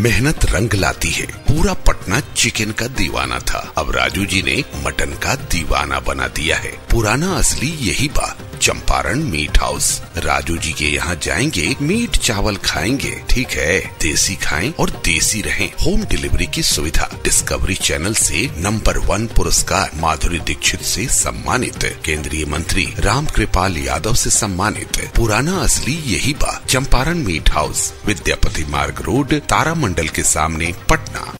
मेहनत रंग लाती है। पूरा पटना चिकन का दीवाना था। अब राजू जी ने मटन का दीवाना बना दिया है। पुराना असली यही बात चंपारण मीट हाउस। राजू जी के यहाँ जाएँगे, मीट चावल खाएँगे, ठीक है? देसी खाएँ और देसी रहें। होम डिलीवरी की सुविधा। डिस्कवरी चैनल से नंबर वन पुरस्कार माधुरी दीक्षित से सम्मानित। केंद्रीय मंत्री राम कृपाल यादव से सम्मानित। पुराना असली यही बात चंपारण मीट हाउस, विद्यापति मार्ग रोड, तारामंडल के सामने, पटना।